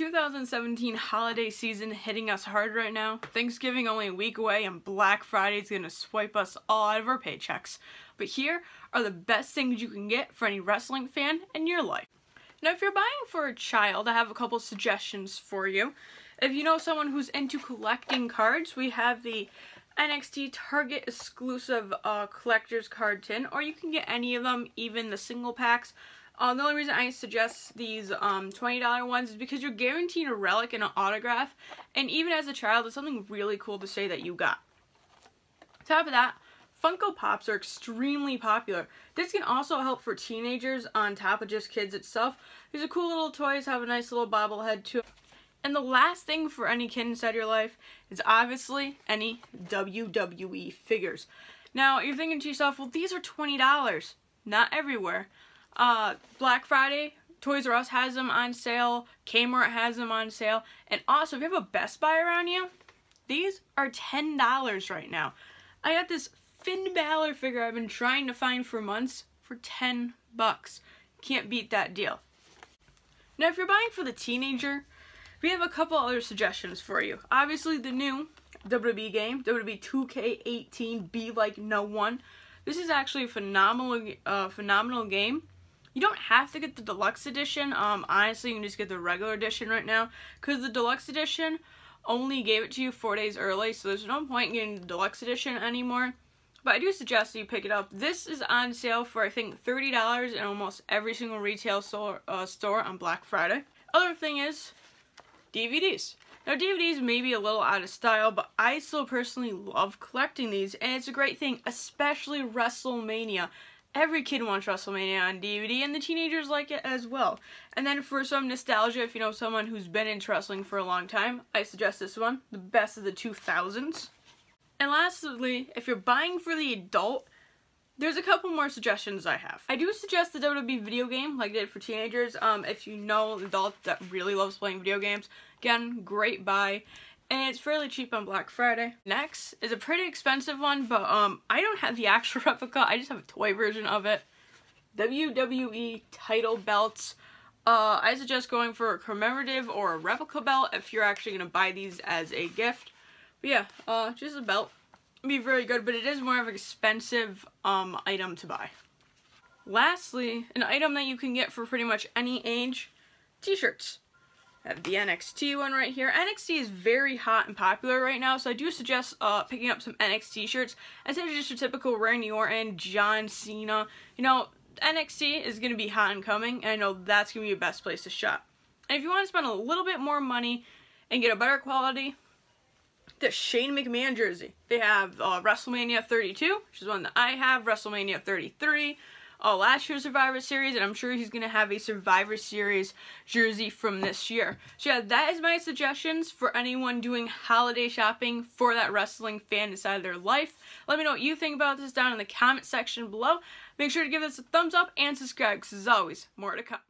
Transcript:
2017 holiday season hitting us hard right now, Thanksgiving only a week away, and Black Friday is going to swipe us all out of our paychecks. But here are the best things you can get for any wrestling fan in your life. Now, if you're buying for a child, I have a couple suggestions for you. If you know someone who's into collecting cards, we have the NXT Target exclusive uh, collector's card tin, or you can get any of them, even the single packs. Uh, the only reason I suggest these um, $20 ones is because you're guaranteed a relic and an autograph, and even as a child, it's something really cool to say that you got. Top of that, Funko Pops are extremely popular. This can also help for teenagers on top of just kids itself. These are cool little toys, have a nice little bobblehead too. And the last thing for any kid inside your life is obviously any WWE figures. Now, you're thinking to yourself, well, these are $20. Not everywhere. Uh, Black Friday, Toys R Us has them on sale, Kmart has them on sale, and also if you have a Best Buy around you, these are $10 right now. I got this Finn Balor figure I've been trying to find for months for 10 bucks. Can't beat that deal. Now if you're buying for the teenager, we have a couple other suggestions for you. Obviously the new WWE game, WWE 2K18 Be Like No One. This is actually a phenomenal, uh, phenomenal game. You don't have to get the deluxe edition. Um, honestly, you can just get the regular edition right now. Because the deluxe edition only gave it to you four days early. So there's no point in getting the deluxe edition anymore. But I do suggest that you pick it up. This is on sale for, I think, $30 in almost every single retail store, uh, store on Black Friday. Other thing is DVDs. Now DVDs may be a little out of style, but I still personally love collecting these, and it's a great thing, especially WrestleMania. Every kid wants WrestleMania on DVD, and the teenagers like it as well. And then for some nostalgia, if you know someone who's been into wrestling for a long time, I suggest this one, the best of the 2000s. And lastly, if you're buying for the adult, there's a couple more suggestions I have. I do suggest the WWE video game, like I did for teenagers. Um, if you know an adult that really loves playing video games, again, great buy and it's fairly cheap on Black Friday. Next is a pretty expensive one, but um, I don't have the actual replica. I just have a toy version of it. WWE title belts. Uh, I suggest going for a commemorative or a replica belt if you're actually going to buy these as a gift. But yeah, uh, just a belt. It'd be very good, but it is more of an expensive um, item to buy. Lastly, an item that you can get for pretty much any age, t-shirts. Have the NXT one right here. NXT is very hot and popular right now, so I do suggest uh, picking up some NXT shirts instead of just your typical Randy Orton, John Cena. You know, NXT is going to be hot and coming, and I know that's going to be the best place to shop. And if you want to spend a little bit more money and get a better quality, the Shane McMahon jersey. They have uh, WrestleMania 32, which is one that I have, WrestleMania 33, uh, last year's Survivor Series, and I'm sure he's going to have a Survivor Series jersey from this year. So yeah, that is my suggestions for anyone doing holiday shopping for that wrestling fan inside of their life. Let me know what you think about this down in the comment section below. Make sure to give this a thumbs up and subscribe, because as always, more to come.